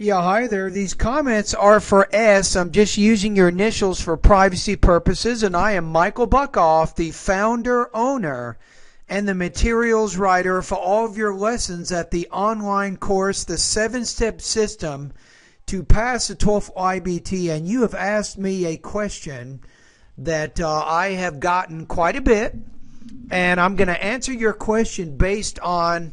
Yeah, hi there. These comments are for S. I'm just using your initials for privacy purposes, and I am Michael Buckhoff, the founder, owner, and the materials writer for all of your lessons at the online course, The Seven Step System to Pass the TOEFL IBT. And you have asked me a question that uh, I have gotten quite a bit, and I'm going to answer your question based on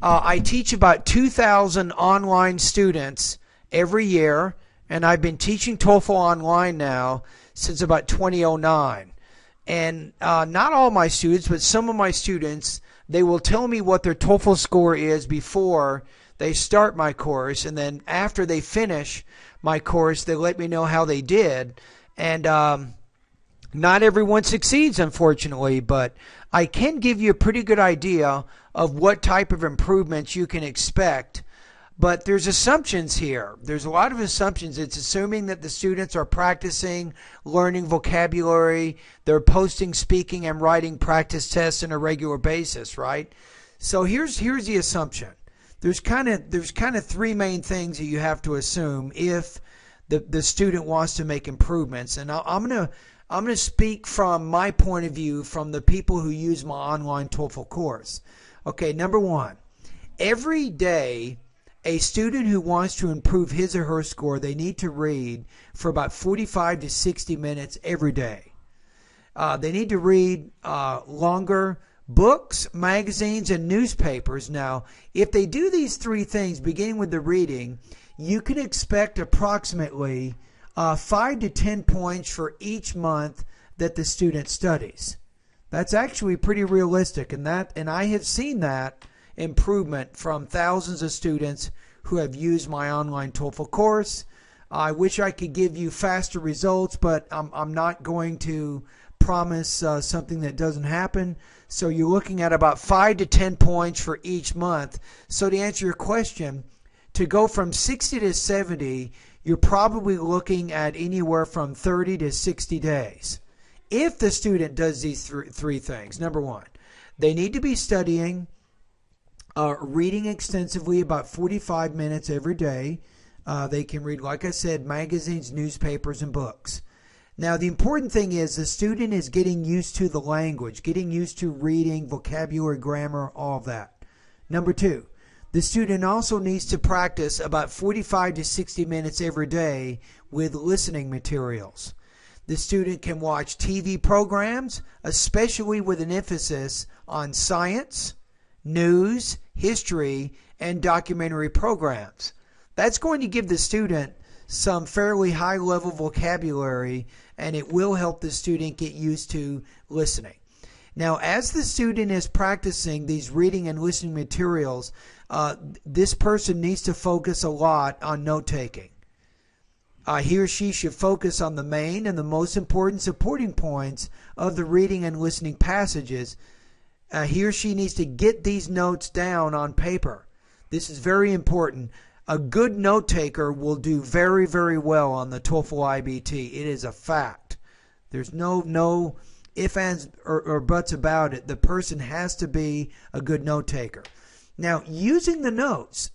uh, I teach about 2,000 online students every year, and I've been teaching TOEFL online now since about 2009. And uh, not all my students, but some of my students, they will tell me what their TOEFL score is before they start my course, and then after they finish my course, they let me know how they did. And um, not everyone succeeds, unfortunately, but I can give you a pretty good idea of what type of improvements you can expect. But there's assumptions here. There's a lot of assumptions. It's assuming that the students are practicing, learning vocabulary, they're posting speaking and writing practice tests on a regular basis, right? So here's here's the assumption. There's kind of there's kind of three main things that you have to assume if the the student wants to make improvements. And I'm gonna I'm going to speak from my point of view from the people who use my online TOEFL course. Okay, number one, every day a student who wants to improve his or her score, they need to read for about 45 to 60 minutes every day. Uh, they need to read uh, longer books, magazines, and newspapers. Now, if they do these three things, beginning with the reading, you can expect approximately uh, five to 10 points for each month that the student studies. That's actually pretty realistic, and that and I have seen that improvement from thousands of students who have used my online TOEFL course. I wish I could give you faster results, but I'm, I'm not going to promise uh, something that doesn't happen. So you're looking at about five to 10 points for each month. So to answer your question, to go from 60 to 70, you're probably looking at anywhere from 30 to 60 days. If the student does these th- three things, number one, they need to be studying, uh, reading extensively about 45 minutes every day. Uh, they can read, like I said, magazines, newspapers, and books. Now, the important thing is the student is getting used to the language, getting used to reading, vocabulary, grammar, all of that. Number two, the student also needs to practice about 45 to 60 minutes every day with listening materials. The student can watch TV programs, especially with an emphasis on science, news, history, and documentary programs. That's going to give the student some fairly high level vocabulary and it will help the student get used to listening. Now, as the student is practicing these reading and listening materials, uh, this person needs to focus a lot on note taking. Uh, he or she should focus on the main and the most important supporting points of the reading and listening passages. Uh, he or she needs to get these notes down on paper. This is very important. A good note taker will do very, very well on the TOEFL IBT. It is a fact. There's no no if ands or, or buts about it. The person has to be a good note taker. Now, using the notes,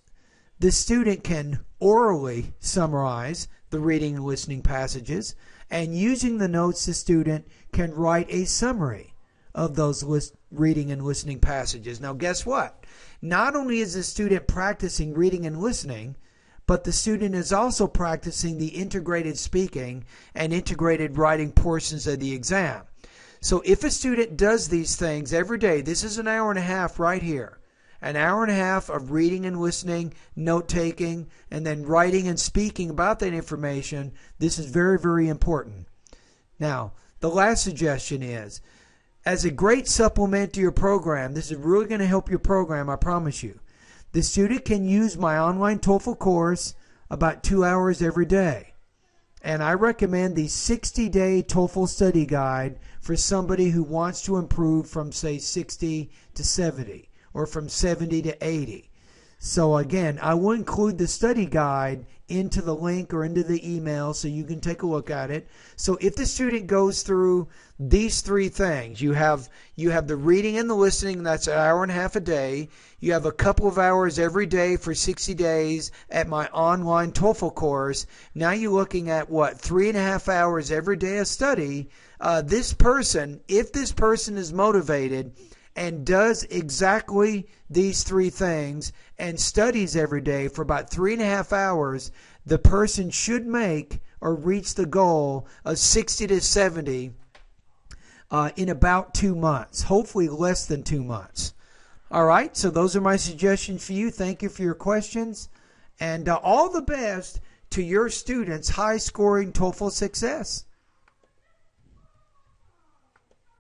the student can orally summarize the reading and listening passages, and using the notes, the student can write a summary of those list, reading and listening passages. Now, guess what? Not only is the student practicing reading and listening, but the student is also practicing the integrated speaking and integrated writing portions of the exam. So, if a student does these things every day, this is an hour and a half right here an hour and a half of reading and listening, note taking, and then writing and speaking about that information. This is very, very important. Now, the last suggestion is as a great supplement to your program, this is really going to help your program, I promise you. The student can use my online TOEFL course about two hours every day. And I recommend the 60 day TOEFL study guide for somebody who wants to improve from, say, 60 to 70 or from 70 to 80. So again, I will include the study guide into the link or into the email so you can take a look at it. So if the student goes through these three things, you have you have the reading and the listening, that's an hour and a half a day. You have a couple of hours every day for 60 days at my online TOEFL course. Now you're looking at what three and a half hours every day of study. Uh, this person, if this person is motivated and does exactly these three things and studies every day for about three and a half hours, the person should make or reach the goal of 60 to 70 uh, in about two months, hopefully less than two months. All right, so those are my suggestions for you. Thank you for your questions, and uh, all the best to your students' high scoring TOEFL success.